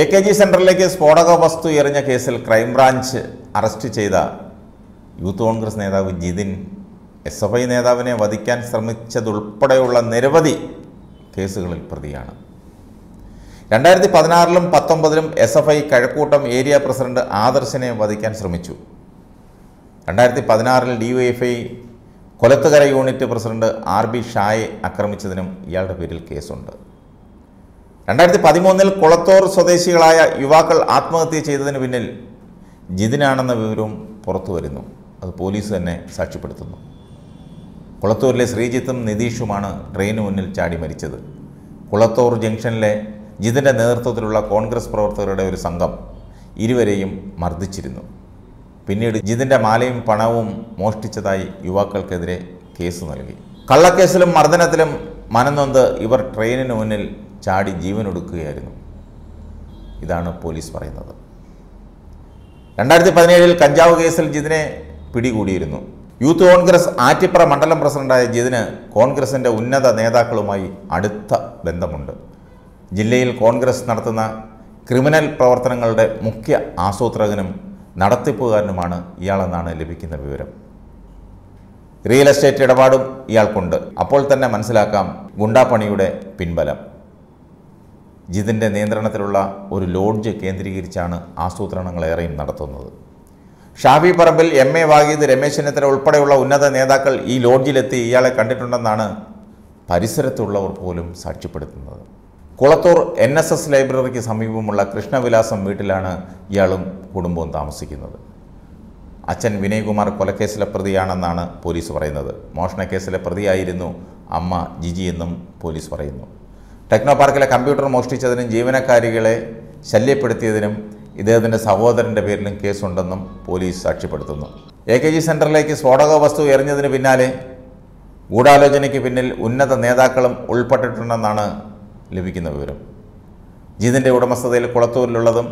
A K G സെന്ററിലേക്ക് സ്ഫോടക വസ്തു എറിഞ്ഞ കേസിൽ ക്രൈംബ്രാഞ്ച് അറസ്റ്റ് ചെയ്ത യൂത്ത് കോൺഗ്രസ് നേതാവ് ജിതിൻ എസ് എഫ് ഐ നേതാവിനെ വധിക്കാൻ ശ്രമിച്ചതുൾപ്പെടെയുള്ള നിരവധി കേസുകളിൽ പ്രതിയാണ്. രണ്ടായിരത്തി പതിനാറിലും പത്തൊമ്പതിലും S F I Kazhakkoottam area president ആദർശനെ വധിക്കാൻ ശ്രമിച്ചു. രണ്ടായിരത്തി പതിനാറിൽ D Y F I Kolathukara unit president R B ഷായെ ആക്രമിച്ചതിനും ഇയാളുടെ പേരിൽ കേസുണ്ട്. രണ്ടായിരത്തി പതിമൂന്നിൽ കുളത്തോർ സ്വദേശികളായ യുവാക്കൾ ആത്മഹത്യ ചെയ്തതിന് പിന്നിൽ ജിതിനാണെന്ന വിവരവും പുറത്തു വരുന്നു. അത് പോലീസ് തന്നെ സാക്ഷ്യപ്പെടുത്തുന്നു. കുളത്തൂരിലെ ശ്രീജിത്തും നിതീഷുമാണ് ട്രെയിന് മുന്നിൽ ചാടി മരിച്ചത്. കുളത്തൂർ ജംഗ്ഷനിലെ ജിതിന്റെ നേതൃത്വത്തിലുള്ള കോൺഗ്രസ് പ്രവർത്തകരുടെ ഒരു സംഘം ഇരുവരെയും മർദ്ദിച്ചിരുന്നു. പിന്നീട് ജിതിന്റെ മാലയും പണവും മോഷ്ടിച്ചതായി യുവാക്കൾക്കെതിരെ കേസ് നൽകി. കള്ളക്കേസിലും മർദ്ദനത്തിലും മനനൊന്ത് ഇവർ ട്രെയിനിന് മുന്നിൽ ചാടി ജീവനൊടുക്കുകയായിരുന്നു ഇതാണ് പോലീസ് പറയുന്നത്. രണ്ടായിരത്തി പതിനേഴിൽ കഞ്ചാവ് കേസിൽ ജിതിനെ പിടികൂടിയിരുന്നു. യൂത്ത് കോൺഗ്രസ് ആറ്റിപ്ര മണ്ഡലം പ്രസിഡന്റായ ജിതിന് കോൺഗ്രസിന്റെ ഉന്നത നേതാക്കളുമായി അടുത്ത ബന്ധമുണ്ട്. ജില്ലയിൽ കോൺഗ്രസ് നടത്തുന്ന ക്രിമിനൽ പ്രവർത്തനങ്ങളുടെ മുഖ്യ ആസൂത്രകനും നടത്തിപ്പുകാരനുമാണ് ഇയാളെന്നാണ് ലഭിക്കുന്ന വിവരം. റിയൽ എസ്റ്റേറ്റ് ഇടപാടും ഇയാൾക്കുണ്ട്. അപ്പോൾ തന്നെ മനസ്സിലാക്കാം ഗുണ്ടാപ്പണിയുടെ പിൻബലം. ജിതിന്റെ നിയന്ത്രണത്തിലുള്ള ഒരു ലോഡ്ജ് കേന്ദ്രീകരിച്ചാണ് ആസൂത്രണങ്ങളേറെയും നടത്തുന്നത്. ഷാഫി പറമ്പിൽ എം എ വാഗീദ് രമേശ് ചെന്നിത്തല ഉൾപ്പെടെയുള്ള ഉന്നത നേതാക്കൾ ഈ ലോഡ്ജിലെത്തി ഇയാളെ കണ്ടിട്ടുണ്ടെന്നാണ് പരിസരത്തുള്ളവർ പോലും സാക്ഷ്യപ്പെടുത്തുന്നത്. കുളത്തൂർ എൻ എസ് എസ് ലൈബ്രറിക്ക് സമീപമുള്ള കൃഷ്ണവിലാസം വീട്ടിലാണ് ഇയാളും കുടുംബവും താമസിക്കുന്നത്. അച്ഛൻ വിനയ്കുമാർ കൊലക്കേസിലെ പ്രതിയാണെന്നാണ് പോലീസ് പറയുന്നത്. മോഷണക്കേസിലെ പ്രതിയായിരുന്നു അമ്മ ജിജി എന്നും പോലീസ് പറയുന്നു. ടെക്നോ പാർക്കിലെ കമ്പ്യൂട്ടർ മോഷ്ടിച്ചതിനും ജീവനക്കാരികളെ ശല്യപ്പെടുത്തിയതിനും ഇദ്ദേഹത്തിന്റെ സഹോദരന്റെ പേരിലും കേസുണ്ടെന്നും പോലീസ് സാക്ഷ്യപ്പെടുത്തുന്നു. എ കെ ജി സെന്ററിലേക്ക് സ്ഫോടക വസ്തു എറിഞ്ഞതിന് പിന്നാലെ ഗൂഢാലോചനയ്ക്ക് പിന്നിൽ ഉന്നത നേതാക്കളും ഉൾപ്പെട്ടിട്ടുണ്ടെന്നാണ് ലഭിക്കുന്ന വിവരം. ജിതിന്റെ ഉടമസ്ഥതയിൽ കുളത്തൂരിലുള്ളതും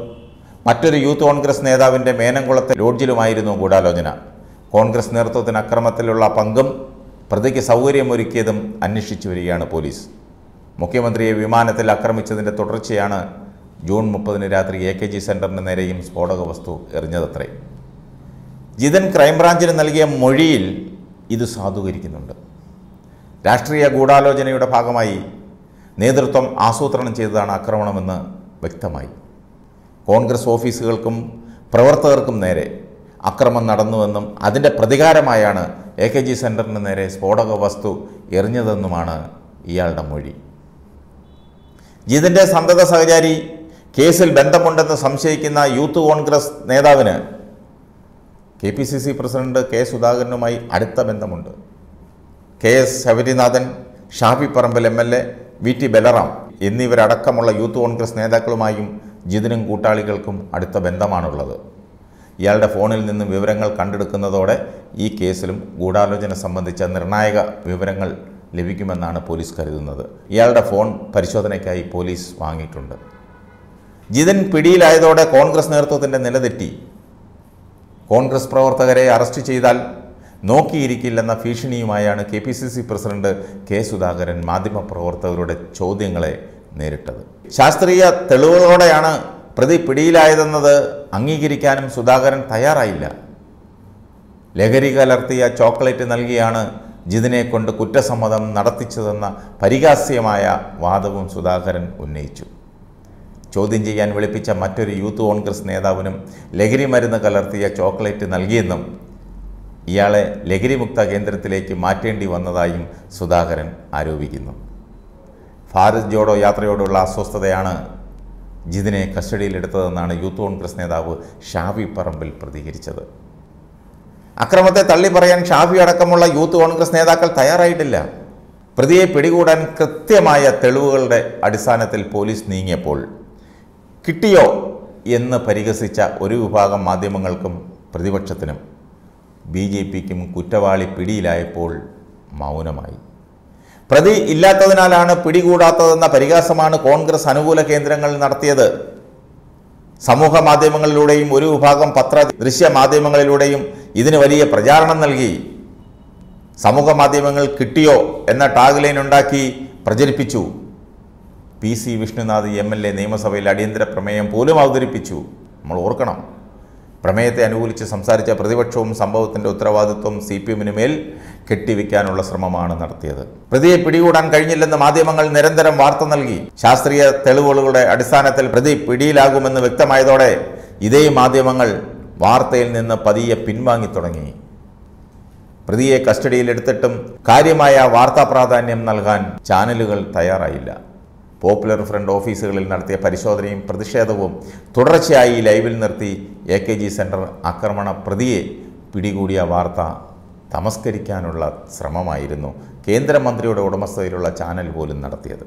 മറ്റൊരു യൂത്ത് കോൺഗ്രസ് നേതാവിന്റെ മേനംകുളത്തെ ലോഡ്ജിലുമായിരുന്നു ഗൂഢാലോചന. കോൺഗ്രസ് നേതൃത്വത്തിന് അക്രമത്തിലുള്ള പങ്കും പ്രതിക്ക് സൗകര്യമൊരുക്കിയതും അന്വേഷിച്ചു വരികയാണ് പോലീസ്. മുഖ്യമന്ത്രിയെ വിമാനത്തിൽ ആക്രമിച്ചതിന്റെ തുടർച്ചയാണ് ജൂൺ മുപ്പതിന് രാത്രി എ കെ ജി സെന്ററിന് നേരെയും സ്ഫോടക വസ്തു എറിഞ്ഞതത്രേ. ജിതൻ ക്രൈംബ്രാഞ്ചിന് നൽകിയ മൊഴിയിൽ ഇത് സാധൂകരിക്കുന്നുണ്ട്. രാഷ്ട്രീയ ഗൂഢാലോചനയുടെ ഭാഗമായി നേതൃത്വം ആസൂത്രണം ചെയ്തതാണ് ആക്രമണമെന്ന് വ്യക്തമായി. കോൺഗ്രസ് ഓഫീസുകൾക്കും പ്രവർത്തകർക്കും നേരെ അക്രമം നടന്നുവെന്നും അതിന്റെ പ്രതികാരമായാണ് എ കെ ജി സെന്ററിന് നേരെ സ്ഫോടക വസ്തു എറിഞ്ഞതെന്നുമാണ് ഇയാളുടെ മൊഴി. ജിതിന്റെ സന്തത സഹചാരി കേസിൽ ബന്ധമുണ്ടെന്ന് സംശയിക്കുന്ന യൂത്ത് കോൺഗ്രസ് നേതാവിന് K P C C president K സുധാകരനുമായി അടുത്ത ബന്ധമുണ്ട്. K S Sabarinathan Shafi Parambil M L A V T Balram എന്നിവരടക്കമുള്ള youth Congress നേതാക്കളുമായും ജിതിനും കൂട്ടാളികൾക്കും അടുത്ത ബന്ധമാണുള്ളത്. ഇയാളുടെ ഫോണിൽ നിന്നും വിവരങ്ങൾ കണ്ടെടുക്കുന്നതോടെ ഈ കേസിലും ഗൂഢാലോചന സംബന്ധിച്ച നിർണായക വിവരങ്ങൾ ലഭിക്കുമെന്നാണ് പോലീസ് കരുതുന്നത്. ഇയാളുടെ ഫോൺ പരിശോധനയ്ക്കായി പോലീസ് വാങ്ങിയിട്ടുണ്ട്. ജിതൻ പിടിയിലായതോടെ കോൺഗ്രസ് നേതൃത്വത്തിന്റെ നിലതെറ്റി. കോൺഗ്രസ് പ്രവർത്തകരെ അറസ്റ്റ് ചെയ്താൽ നോക്കിയിരിക്കില്ലെന്ന ഭീഷണിയുമായാണ് K P C C president K Sudhakaran മാധ്യമപ്രവർത്തകരുടെ ചോദ്യങ്ങളെ നേരിട്ടത്. ശാസ്ത്രീയ തെളിവുകളോടെയാണ് പ്രതി പിടിയിലായതെന്നത് അംഗീകരിക്കാനും സുധാകരൻ തയ്യാറായില്ല. ലഹരി കലർത്തിയ ചോക്ലേറ്റ് നൽകിയാണ് ജിതിനെ കൊണ്ട് കുറ്റസമ്മതം നടത്തിച്ചതെന്ന പരിഹാസ്യമായ വാദവും സുധാകരൻ ഉന്നയിച്ചു. ചോദ്യം ചെയ്യാൻ വിളിപ്പിച്ച മറ്റൊരു യൂത്ത് കോൺഗ്രസ് നേതാവിനും ലഹരി മരുന്ന് കലർത്തിയ ചോക്ലേറ്റ് നൽകിയെന്നും ഇയാളെ ലഹരിമുക്ത കേന്ദ്രത്തിലേക്ക് മാറ്റേണ്ടി വന്നതായും സുധാകരൻ ആരോപിക്കുന്നു. ഭാരത് ജോഡോ യാത്രയോടുള്ള അസ്വസ്ഥതയാണ് ജിതിനെ കസ്റ്റഡിയിലെടുത്തതെന്നാണ് യൂത്ത് കോൺഗ്രസ് നേതാവ് ഷാവി പറമ്പിൽ പ്രതികരിച്ചത്. അക്രമത്തെ തള്ളി പറയാൻ ഷാഫി അടക്കമുള്ള യൂത്ത് കോൺഗ്രസ് നേതാക്കൾ തയ്യാറായിട്ടില്ല. പ്രതിയെ പിടികൂടാൻ കൃത്യമായ തെളിവുകളുടെ അടിസ്ഥാനത്തിൽ പോലീസ് നീങ്ങിയപ്പോൾ കിട്ടിയോ എന്ന് പരിഹസിച്ച ഒരു വിഭാഗം മാധ്യമങ്ങൾക്കും പ്രതിപക്ഷത്തിനും ബി ജെ പിക്കും കുറ്റവാളി പിടിയിലായപ്പോൾ മൗനമായി. പ്രതി ഇല്ലാത്തതിനാലാണ് പിടികൂടാത്തതെന്ന പരിഹാസമാണ് കോൺഗ്രസ് അനുകൂല കേന്ദ്രങ്ങൾ നടത്തിയത്. സമൂഹ മാധ്യമങ്ങളിലൂടെയും ഒരു വിഭാഗം പത്ര ദൃശ്യ മാധ്യമങ്ങളിലൂടെയും ഇതിന് വലിയ പ്രചാരണം നൽകി. സമൂഹ മാധ്യമങ്ങൾ കിട്ടിയോ എന്ന ടാഗ് ലൈൻ ഉണ്ടാക്കി പ്രചരിപ്പിച്ചു. P C Vishnunath M L A നിയമസഭയിൽ അടിയന്തര പ്രമേയം പോലും അവതരിപ്പിച്ചു. നമ്മൾ ഓർക്കണം. പ്രമേയത്തെ അനുകൂലിച്ച് സംസാരിച്ച പ്രതിപക്ഷവും സംഭവത്തിന്റെ ഉത്തരവാദിത്വം സി പി എമ്മിന് മേൽ കെട്ടിവെക്കാനുള്ള ശ്രമമാണ് നടത്തിയത്. പ്രതിയെ പിടികൂടാൻ കഴിഞ്ഞില്ലെന്ന് മാധ്യമങ്ങൾ നിരന്തരം വാർത്ത നൽകി. ശാസ്ത്രീയ തെളിവുകളുടെ അടിസ്ഥാനത്തിൽ പ്രതി പിടിയിലാകുമെന്ന് വ്യക്തമായതോടെ ഇതേ മാധ്യമങ്ങൾ വാർത്തയിൽ നിന്ന് പതിയെ പിൻവാങ്ങി തുടങ്ങി. പ്രതിയെ കസ്റ്റഡിയിലെടുത്തിട്ടും കാര്യമായ വാർത്താ പ്രാധാന്യം നൽകാൻ ചാനലുകൾ തയ്യാറായില്ല. പോപ്പുലർ ഫ്രണ്ട് ഓഫീസുകളിൽ നടത്തിയ പരിശോധനയും പ്രതിഷേധവും തുടർച്ചയായി ലൈവിൽ നിർത്തി എ കെ ജി സെന്റർ ആക്രമണ പ്രതിയെ പിടികൂടിയ വാർത്ത തമസ്കരിക്കാനുള്ള ശ്രമമായിരുന്നു കേന്ദ്രമന്ത്രിയുടെ ഉടമസ്ഥതയിലുള്ള ചാനൽ പോലും നടത്തിയത്.